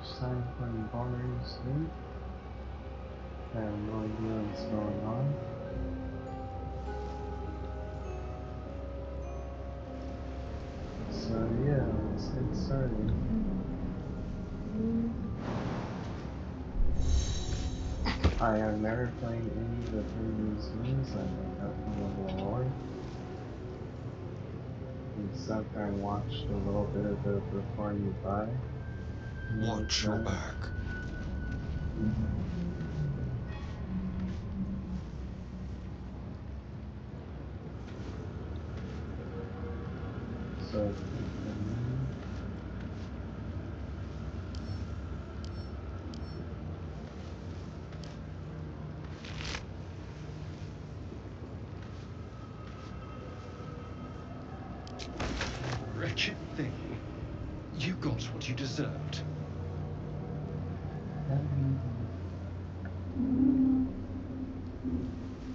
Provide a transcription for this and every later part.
much time playing Baldur's Gate. I have no idea what's going on. So yeah, let's get started. I have never played any of the previous games, I know nothing of the lore. Except I watched a little bit of it before you buy. Watch your back. So, Wretched thing. You got what you deserved.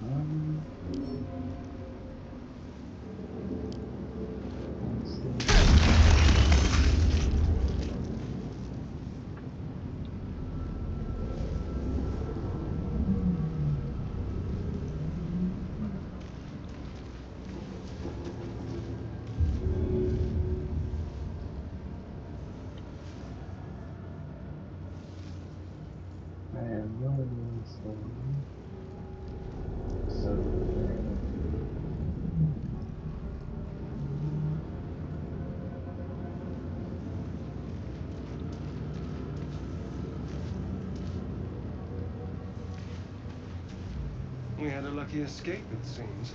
um, let's see. I have no idea what's going on. So, We had a lucky escape, it seems.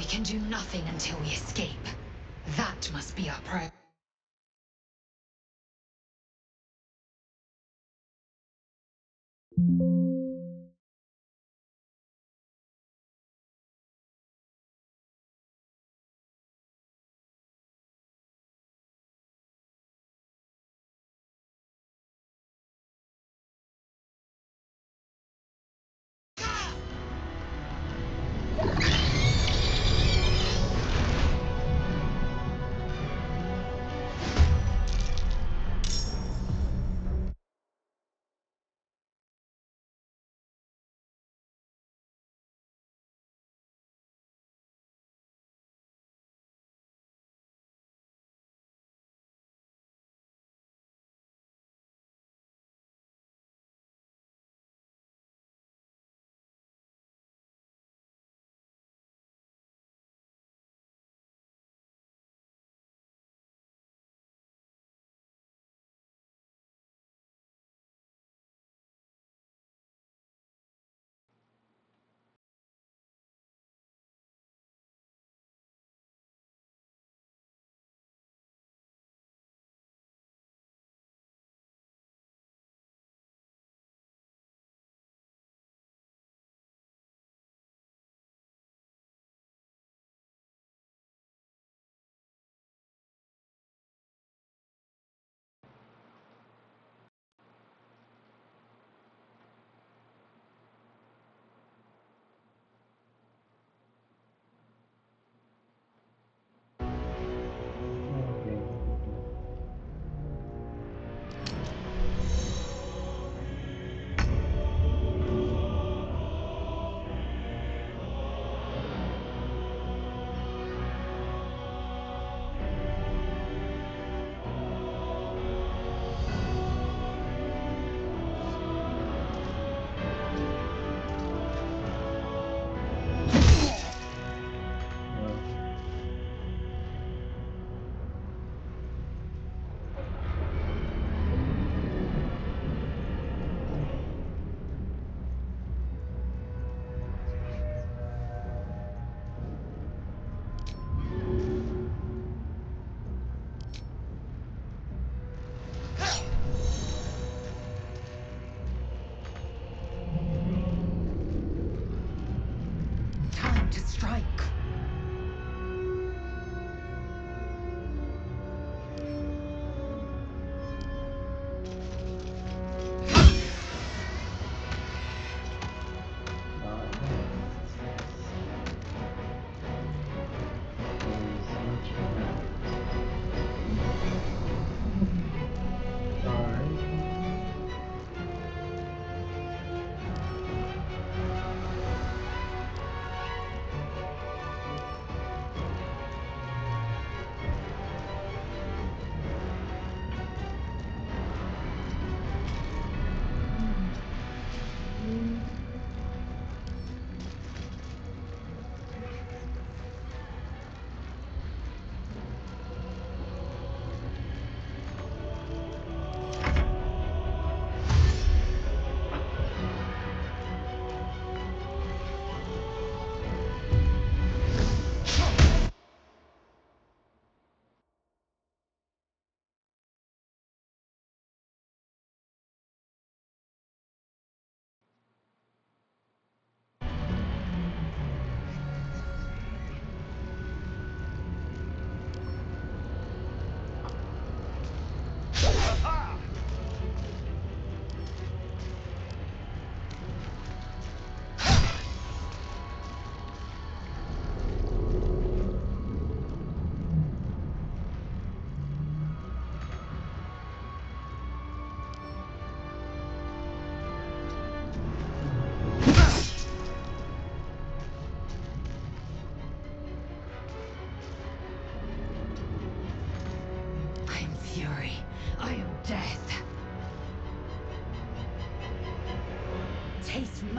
We can do nothing until we escape. That must be our priority.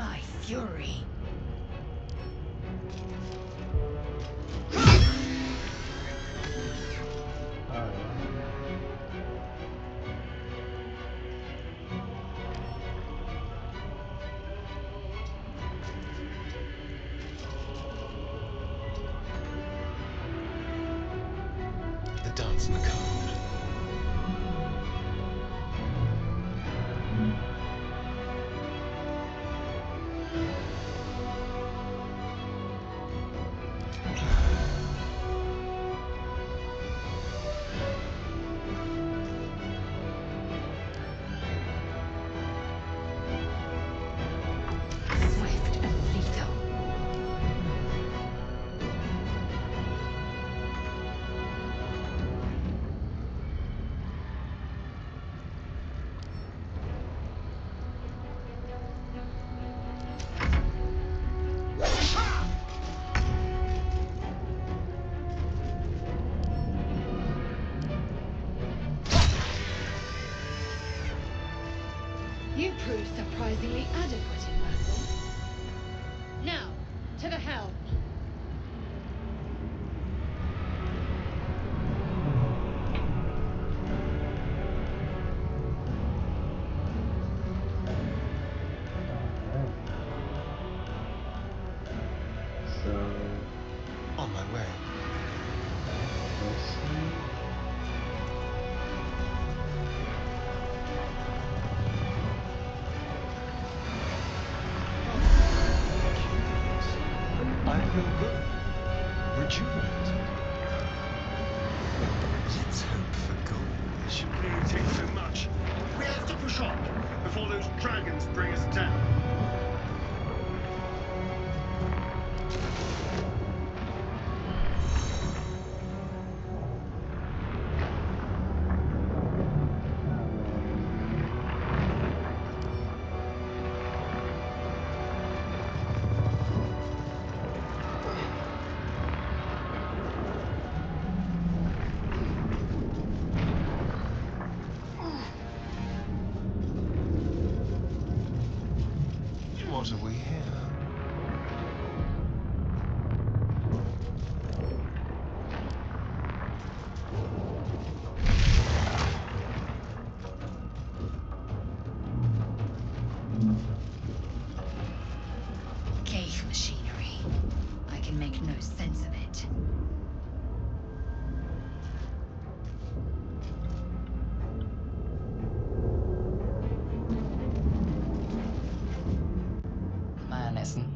My fury. Surprisingly adequate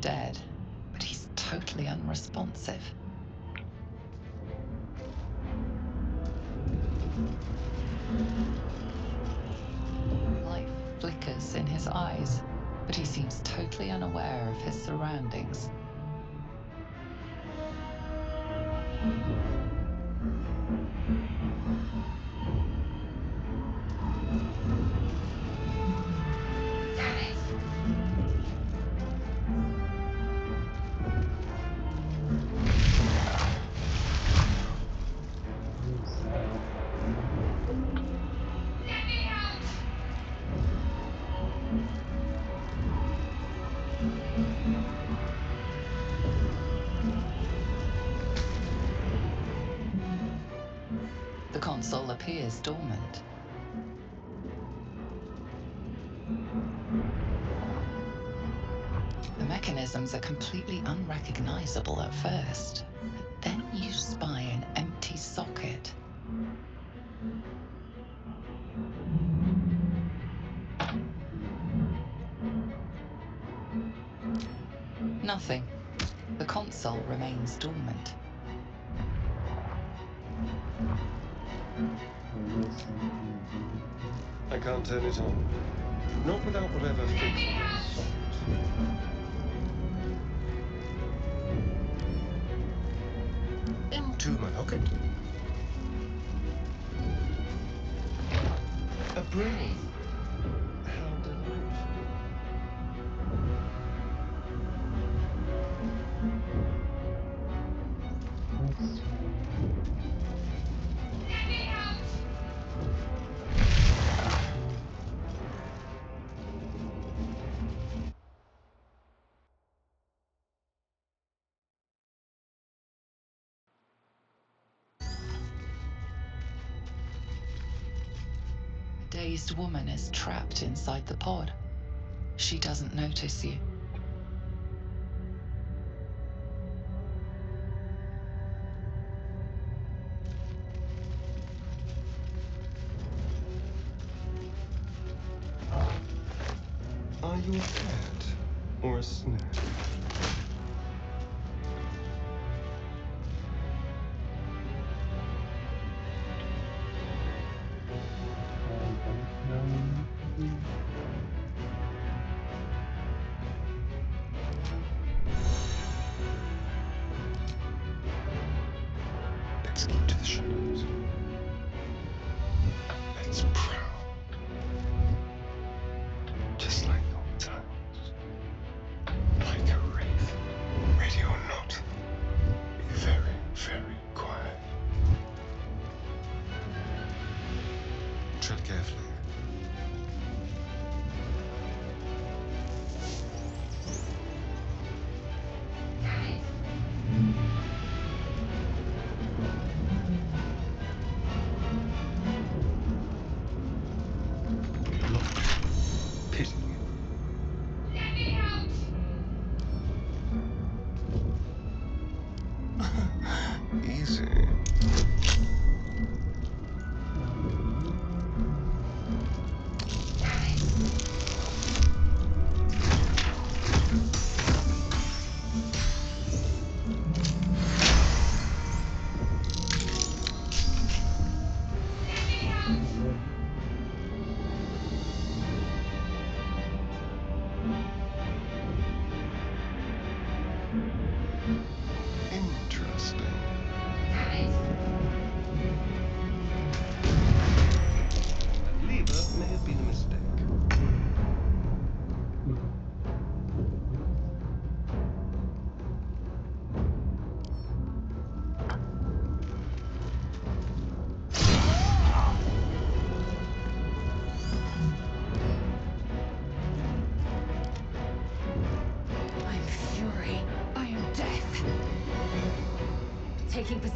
dead, but he's totally unresponsive. Life flickers in his eyes, but he seems totally unaware of his surroundings. Appears dormant. The mechanisms are completely unrecognizable at first, then you spy an empty socket. Nothing. The console remains dormant. I can't turn it on. Not without whatever soft. Into my pocket. A brain. This woman is trapped inside the pod. She doesn't notice you. It's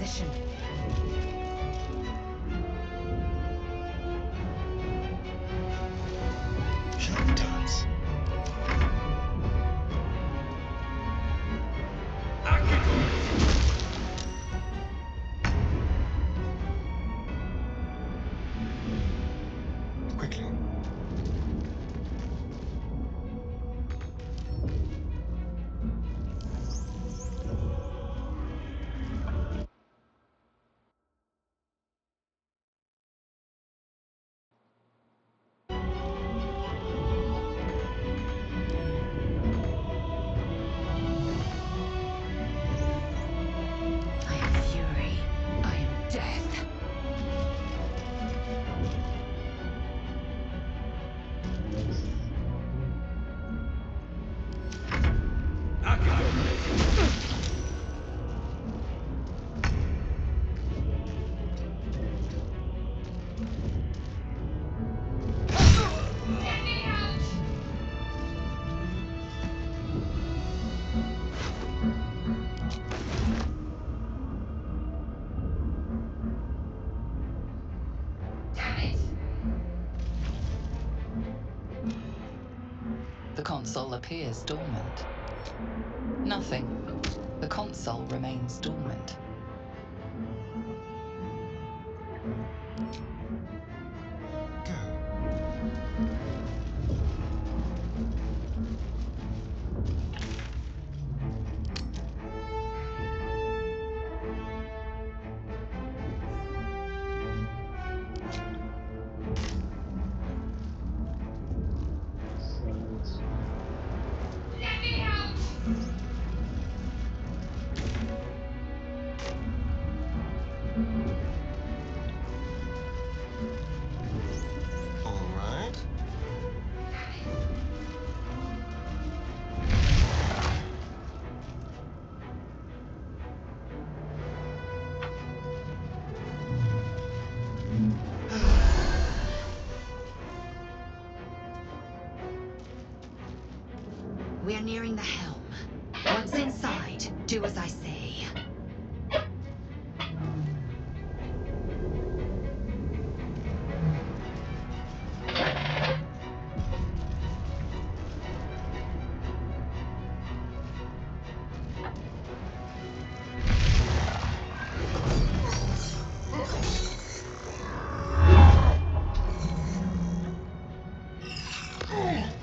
mission. The console appears dormant. Nothing. The console remains dormant. Ugh.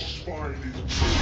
Is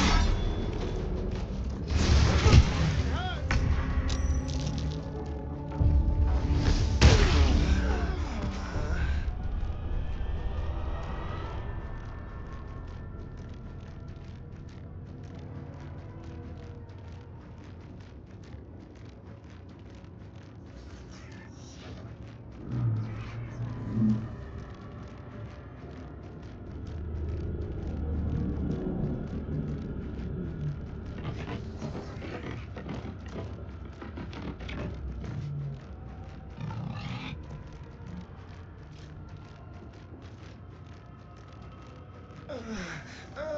All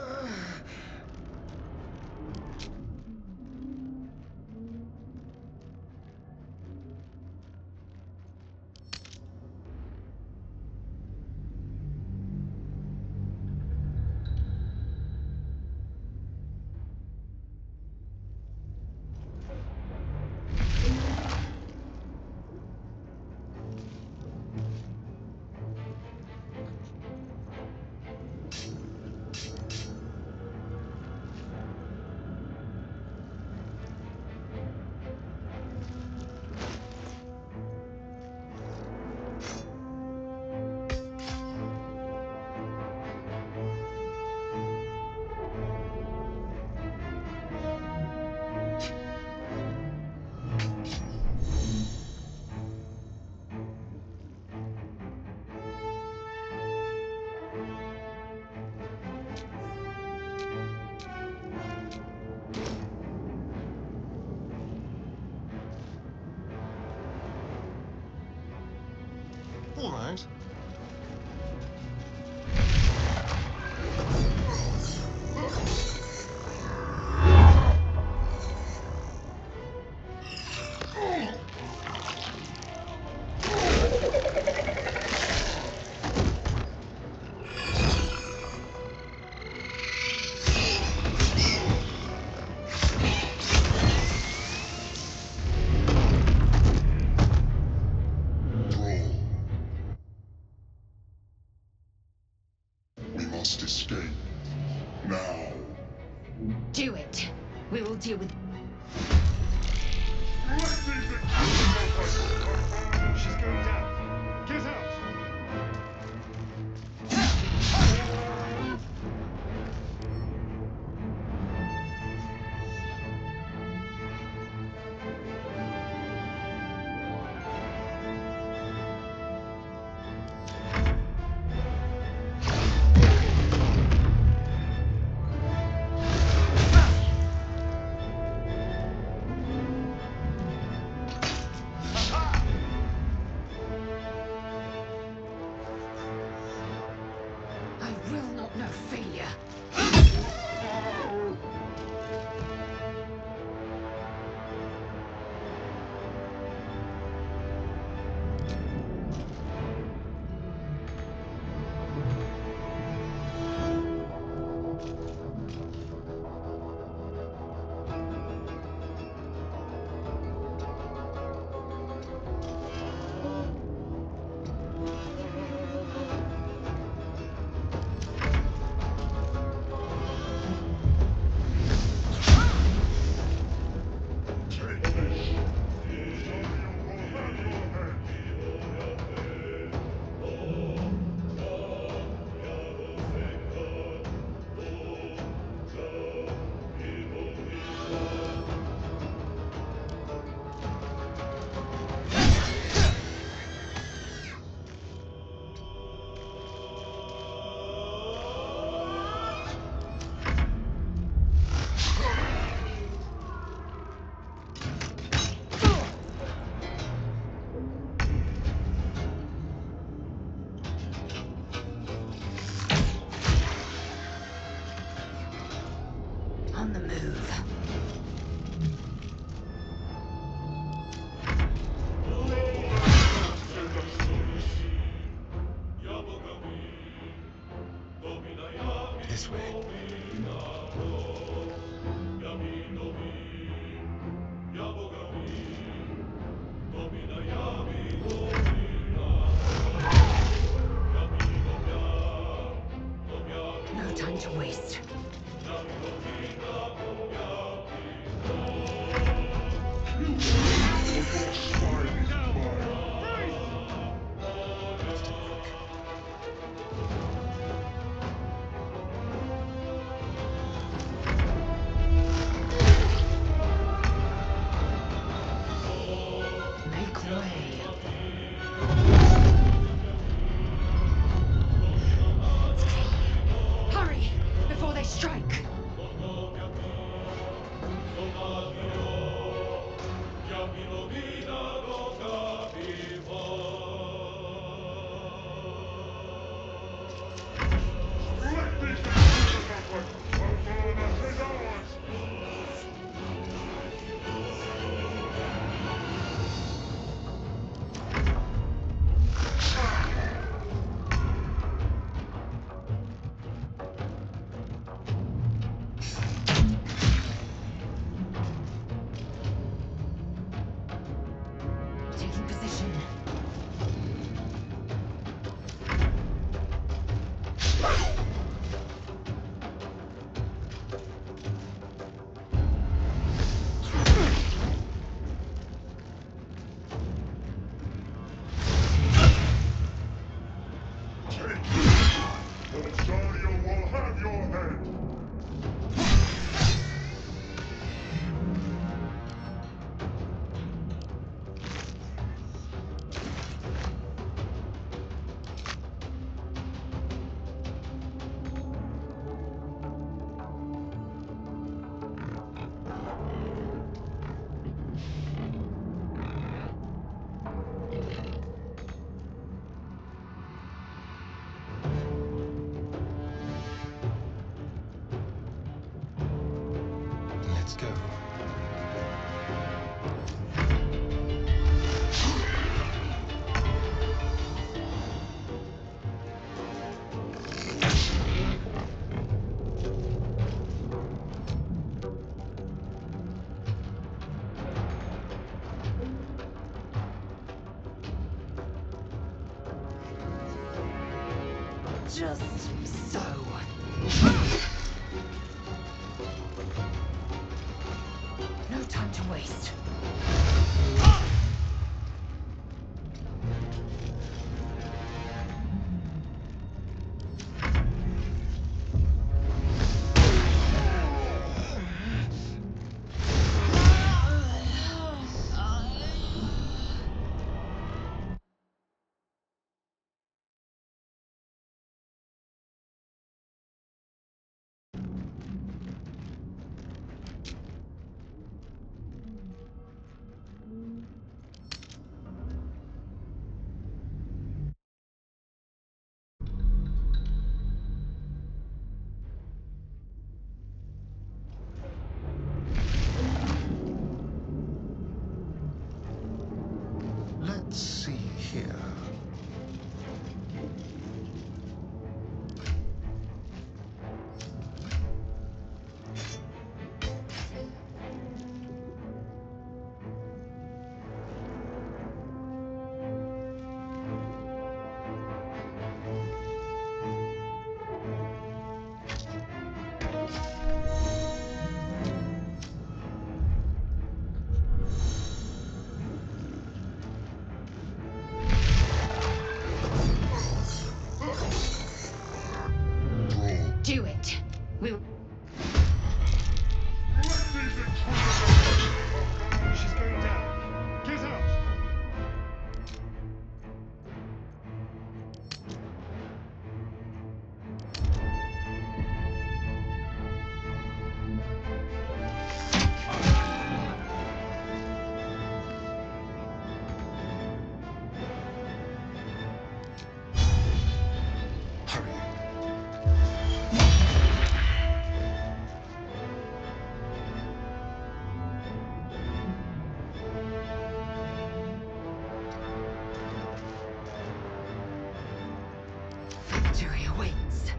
victory awaits.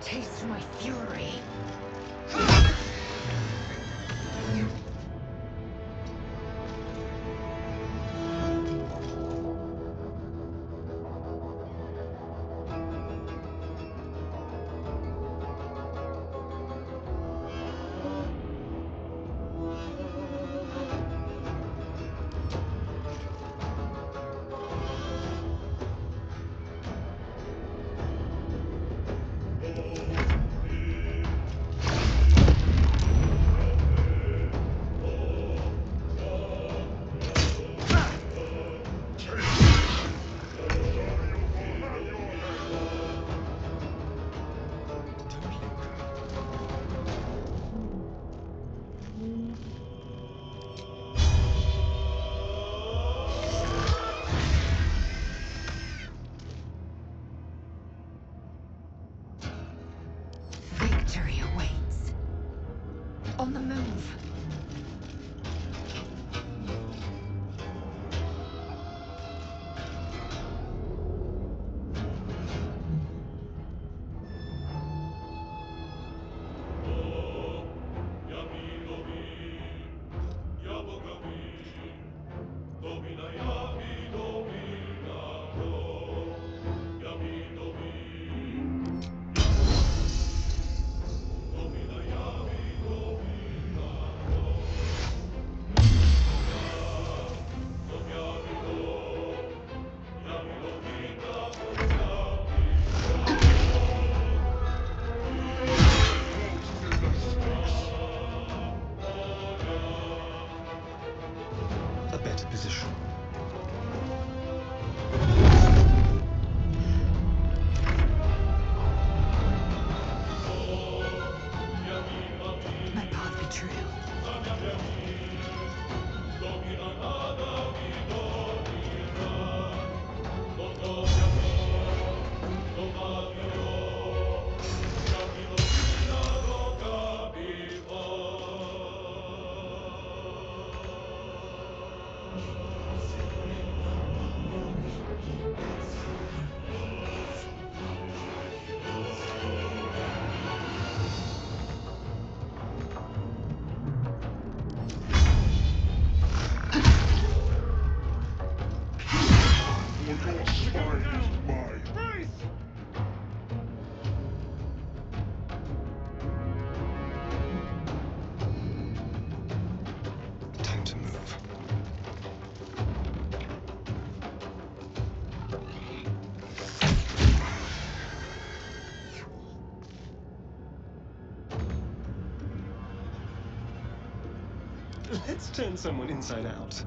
Taste my fury. Let's turn someone inside out.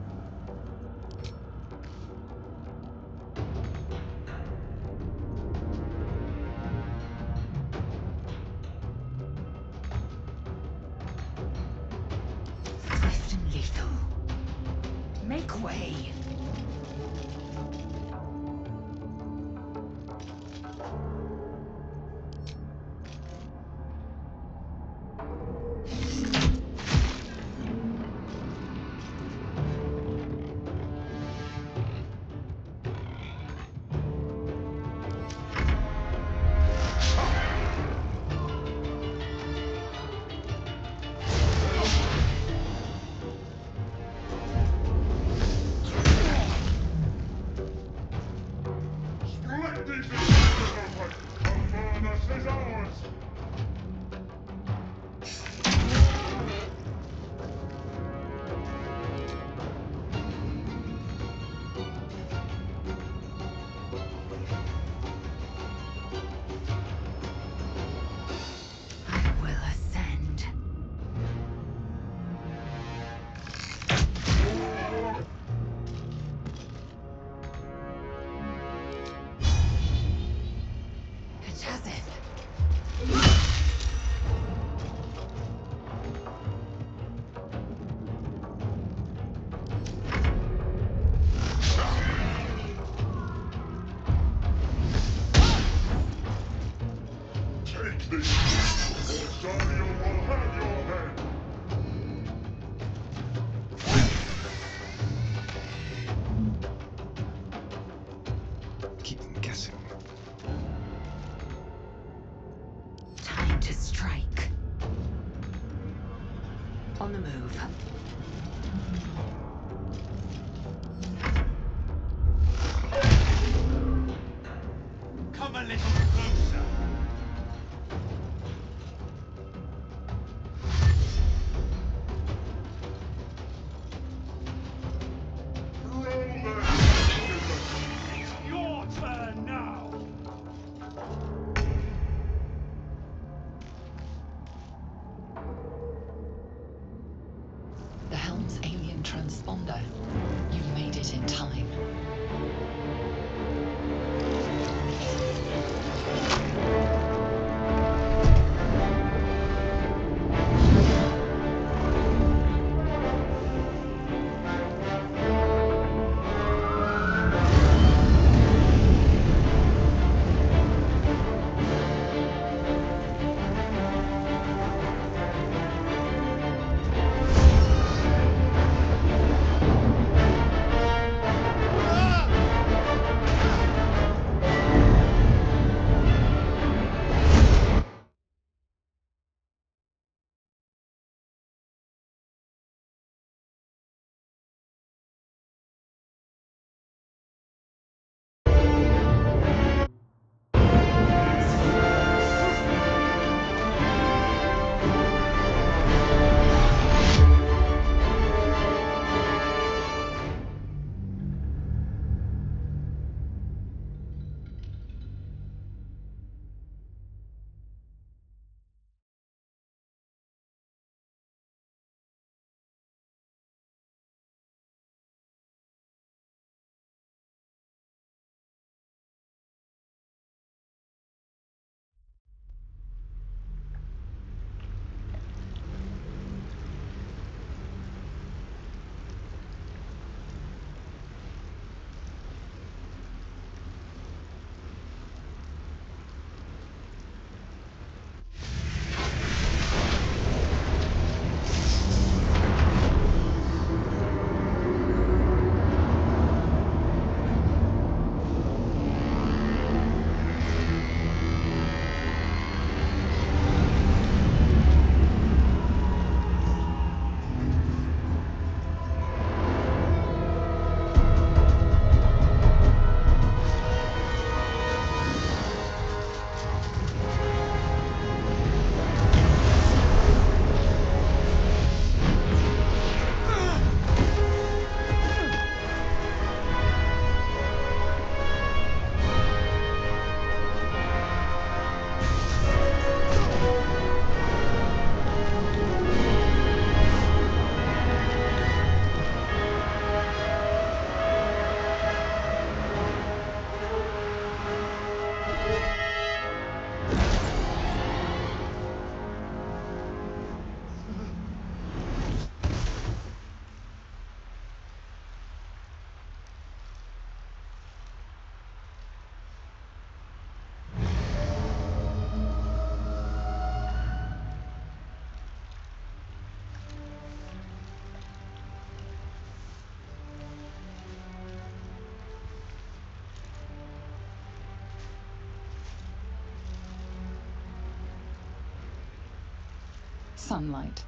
Sunlight.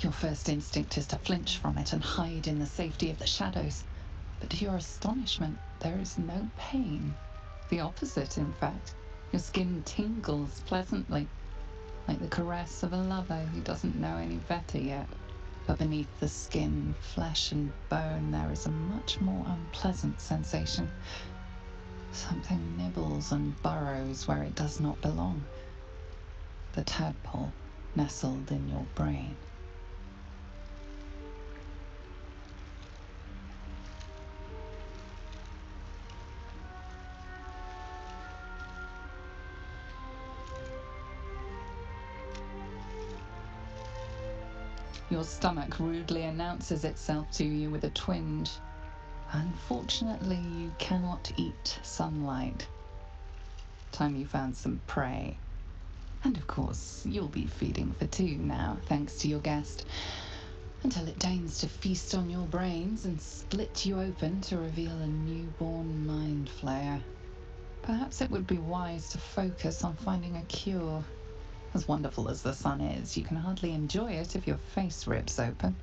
Your first instinct is to flinch from it and hide in the safety of the shadows. But to your astonishment, there is no pain. The opposite, in fact. Your skin tingles pleasantly, like the caress of a lover who doesn't know any better yet. But beneath the skin, flesh, and bone, there is a much more unpleasant sensation. Something nibbles and burrows where it does not belong. The tadpole nestled in your brain. Your stomach rudely announces itself to you with a twinge. Unfortunately, you cannot eat sunlight. Time you found some prey. And of course, you'll be feeding for two now, thanks to your guest. Until it deigns to feast on your brains and split you open to reveal a newborn mind flayer. Perhaps it would be wise to focus on finding a cure. As wonderful as the sun is, you can hardly enjoy it if your face rips open.